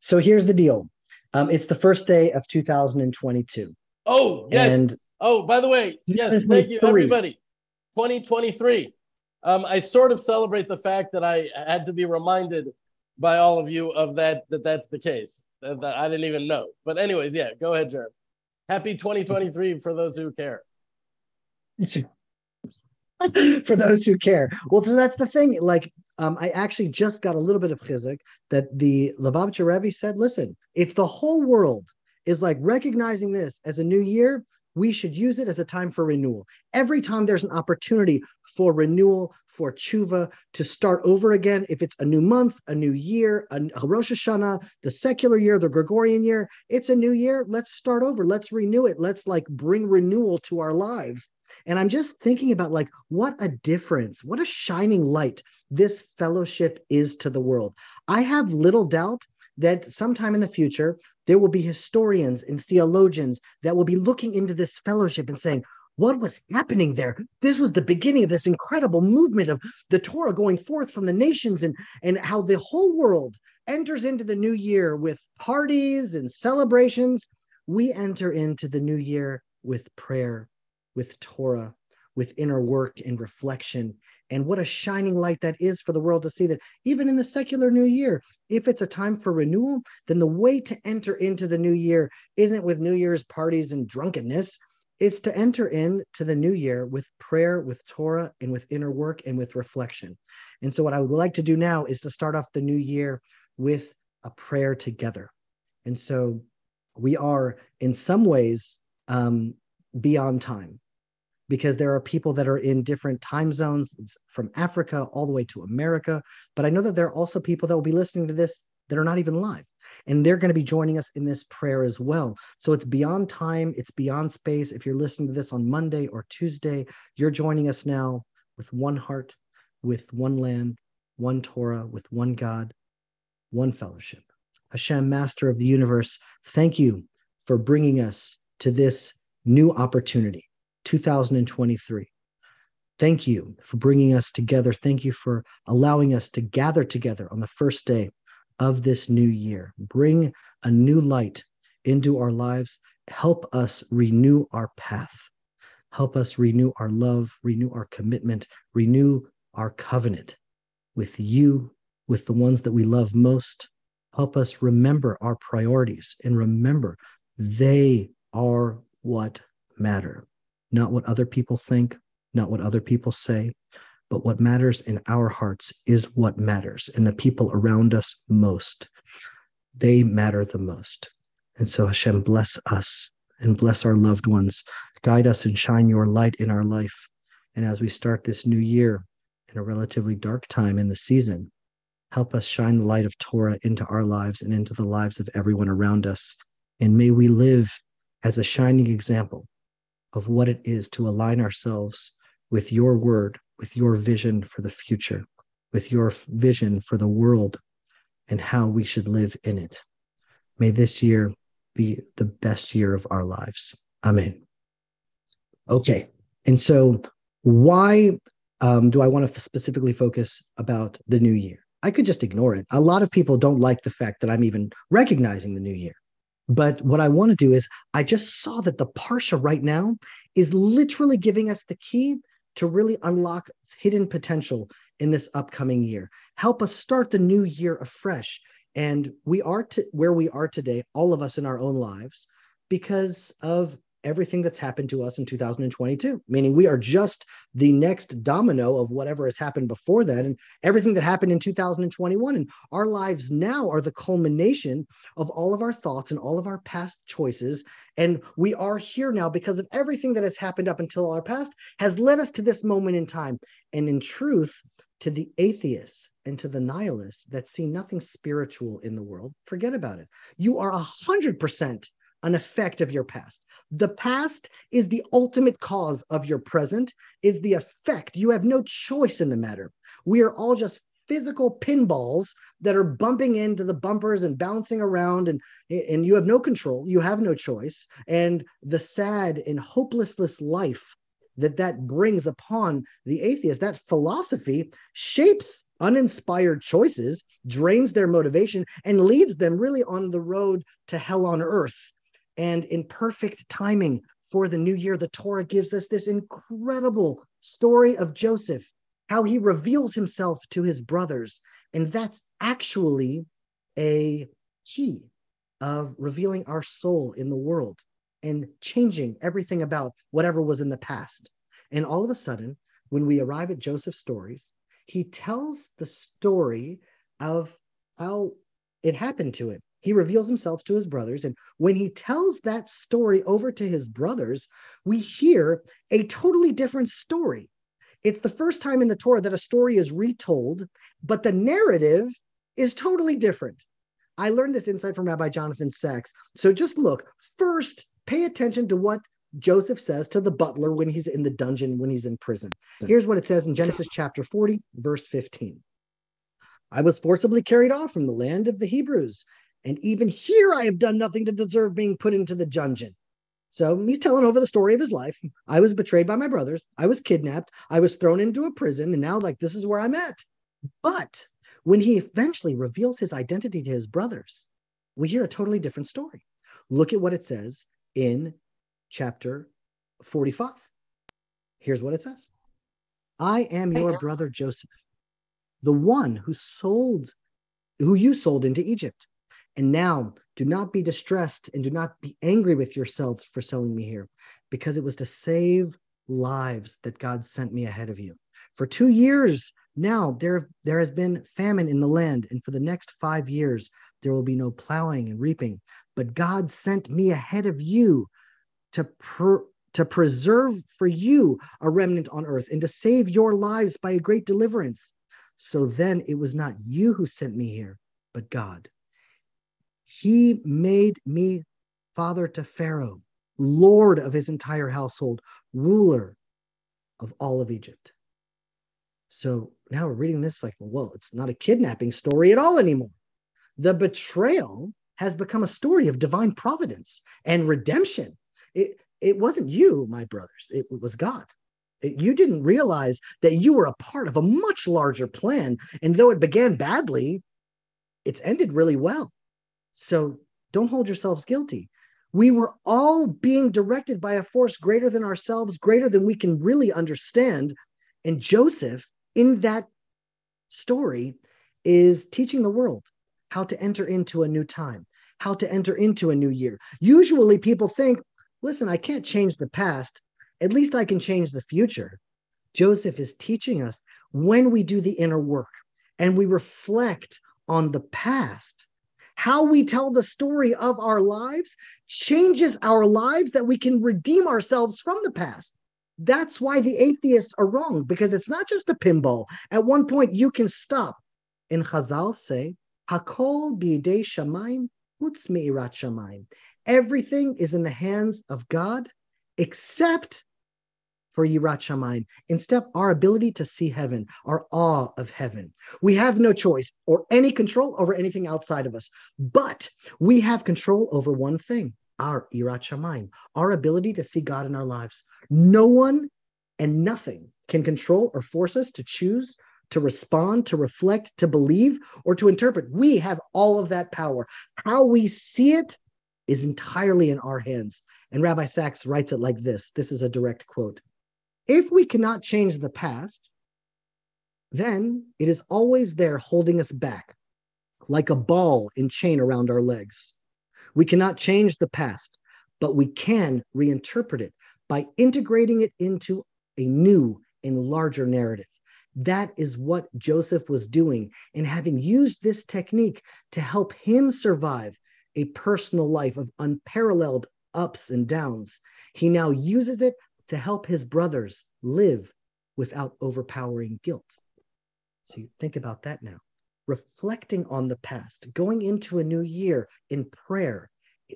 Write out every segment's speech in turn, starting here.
So here's the deal. Um, it's the first day of 2022. Oh, yes. And oh, by the way, yes, thank you, everybody. 2023. Um, I sort of celebrate the fact that I had to be reminded by all of you of that, that that's the case. That, that I didn't even know. But, anyways, yeah, go ahead, Jeremy. Happy 2023 for those who care. for those who care. Well, so that's the thing. Like, um, I actually just got a little bit of chizuk that the Lubavitcher Rebbe said, listen, if the whole world is like recognizing this as a new year, we should use it as a time for renewal. Every time there's an opportunity for renewal, for tshuva, to start over again, if it's a new month, a new year, a, a Rosh Hashanah, the secular year, the Gregorian year, it's a new year. Let's start over. Let's renew it. Let's like bring renewal to our lives. And I'm just thinking about like what a difference, what a shining light this fellowship is to the world. I have little doubt that sometime in the future, there will be historians and theologians that will be looking into this fellowship and saying, what was happening there? This was the beginning of this incredible movement of the Torah going forth from the nations and, and how the whole world enters into the new year with parties and celebrations. We enter into the new year with prayer, with Torah, with inner work and reflection. And what a shining light that is for the world to see that even in the secular new year, if it's a time for renewal, then the way to enter into the new year isn't with New Year's parties and drunkenness. It's to enter into the new year with prayer, with Torah, and with inner work and with reflection. And so, what I would like to do now is to start off the new year with a prayer together. And so, we are in some ways um, beyond time because there are people that are in different time zones from Africa all the way to America. But I know that there are also people that will be listening to this that are not even live. And they're going to be joining us in this prayer as well. So it's beyond time, it's beyond space. If you're listening to this on Monday or Tuesday, you're joining us now with one heart, with one land, one Torah, with one God, one fellowship. Hashem, master of the universe, thank you for bringing us to this new opportunity 2023. Thank you for bringing us together. Thank you for allowing us to gather together on the first day of this new year. Bring a new light into our lives. Help us renew our path. Help us renew our love, renew our commitment, renew our covenant with you, with the ones that we love most. Help us remember our priorities and remember they are what matter not what other people think, not what other people say, but what matters in our hearts is what matters. And the people around us most, they matter the most. And so Hashem, bless us and bless our loved ones. Guide us and shine your light in our life. And as we start this new year in a relatively dark time in the season, help us shine the light of Torah into our lives and into the lives of everyone around us. And may we live as a shining example of what it is to align ourselves with your word, with your vision for the future, with your vision for the world and how we should live in it. May this year be the best year of our lives. Amen. Okay. And so, why um, do I want to specifically focus about the new year? I could just ignore it. A lot of people don't like the fact that I'm even recognizing the new year. But what I want to do is, I just saw that the Parsha right now is literally giving us the key to really unlock hidden potential in this upcoming year. Help us start the new year afresh. And we are to where we are today, all of us in our own lives, because of everything that's happened to us in 2022, meaning we are just the next domino of whatever has happened before that and everything that happened in 2021. And our lives now are the culmination of all of our thoughts and all of our past choices. And we are here now because of everything that has happened up until our past has led us to this moment in time. And in truth, to the atheists and to the nihilists that see nothing spiritual in the world, forget about it. You are a hundred percent an effect of your past. The past is the ultimate cause of your present, is the effect. You have no choice in the matter. We are all just physical pinballs that are bumping into the bumpers and bouncing around and and you have no control you have no choice and the sad and hopelessness life that that brings upon the atheist that philosophy shapes uninspired choices drains their motivation and leads them really on the road to hell on earth. And in perfect timing for the new year, the Torah gives us this incredible story of Joseph, how he reveals himself to his brothers. And that's actually a key of revealing our soul in the world and changing everything about whatever was in the past. And all of a sudden, when we arrive at Joseph's stories, he tells the story of how it happened to him. He reveals himself to his brothers. And when he tells that story over to his brothers, we hear a totally different story. It's the first time in the Torah that a story is retold, but the narrative is totally different. I learned this insight from Rabbi Jonathan Sacks. So just look, first, pay attention to what Joseph says to the butler when he's in the dungeon, when he's in prison. Here's what it says in Genesis chapter 40, verse 15. I was forcibly carried off from the land of the Hebrews, and even here I have done nothing to deserve being put into the dungeon. So he's telling over the story of his life. I was betrayed by my brothers. I was kidnapped. I was thrown into a prison, and now, like, this is where I'm at. But when he eventually reveals his identity to his brothers, we hear a totally different story. Look at what it says in chapter 45. Here's what it says I am your brother Joseph, the one who sold, who you sold into Egypt. And now do not be distressed and do not be angry with yourselves for selling me here, because it was to save lives that God sent me ahead of you. For two years now, there, there has been famine in the land, and for the next five years, there will be no plowing and reaping. But God sent me ahead of you to per, to preserve for you a remnant on earth and to save your lives by a great deliverance. So then it was not you who sent me here, but God. He made me father to Pharaoh, lord of his entire household, ruler of all of Egypt. So now we're reading this like, well, it's not a kidnapping story at all anymore. The betrayal has become a story of divine providence and redemption it, it wasn't you, my brothers, it, was God. It, you didn't realize that you were a part of a much larger plan. And though it began badly, it's ended really well. So don't hold yourselves guilty. We were all being directed by a force greater than ourselves, greater than we can really understand. And Joseph, in that story, is teaching the world how to enter into a new time, how to enter into a new year. Usually people think, listen, I can't change the past. At least I can change the future. Joseph is teaching us when we do the inner work and we reflect on the past, how we tell the story of our lives changes our lives that we can redeem ourselves from the past. That's why the atheists are wrong because it's not just a pinball. At one point, you can stop. In Chazal say, Hakol b'idei shamayim utz meirat shamayim. Everything is in the hands of God except for Yirat Shamayim. Instead, our ability to see heaven, our awe of heaven. We have no choice or any control over anything outside of us, but we have control over one thing our Yirat Shamayim, our ability to see God in our lives. No one and nothing can control or force us to choose, to respond, to reflect, to believe, or to interpret. We have all of that power. How we see it is entirely in our hands. And Rabbi Sacks writes it like this this is a direct quote If we cannot change the past, then it is always there holding us back, like a ball and chain around our legs. We cannot change the past, but we can reinterpret it by integrating it into a new and larger narrative. That is what Joseph was doing, and having used this technique to help him survive a personal life of unparalleled ups and downs. He now uses it to help his brothers live without overpowering guilt. So you think about that now. Reflecting on the past, going into a new year in prayer,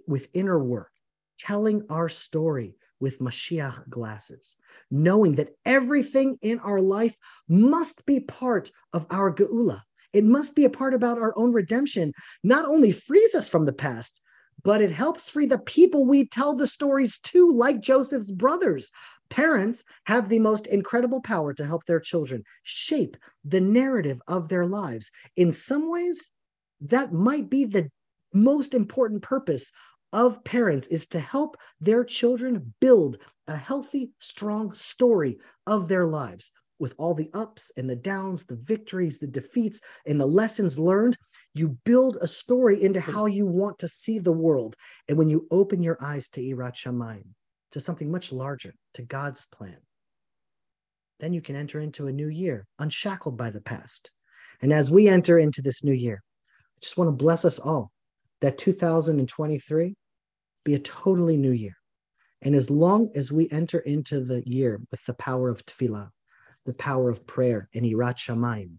with inner work, telling our story with Mashiach glasses, knowing that everything in our life must be part of our geula, it must be a part about our own redemption. Not only frees us from the past, but it helps free the people we tell the stories to, like Joseph's brothers, Parents have the most incredible power to help their children shape the narrative of their lives. In some ways, that might be the most important purpose of parents is to help their children build a healthy, strong story of their lives with all the ups and the downs, the victories, the defeats, and the lessons learned. You build a story into mm-hmm. how you want to see the world. And when you open your eyes to Yirat Shamayim, to something much larger, to God's plan, then you can enter into a new year unshackled by the past. And as we enter into this new year, I just want to bless us all that 2023 be a totally new year. And as long as we enter into the year with the power of tefillah, the power of prayer and yirat shamayim,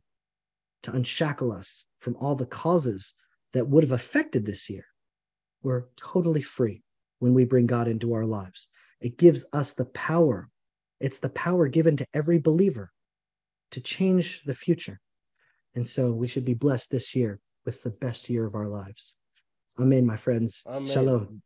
to unshackle us from all the causes that would have affected this year, we're totally free when we bring God into our lives. It gives us the power. It's the power given to every believer to change the future. And so we should be blessed this year with the best year of our lives. Amen, my friends. Amen. Shalom.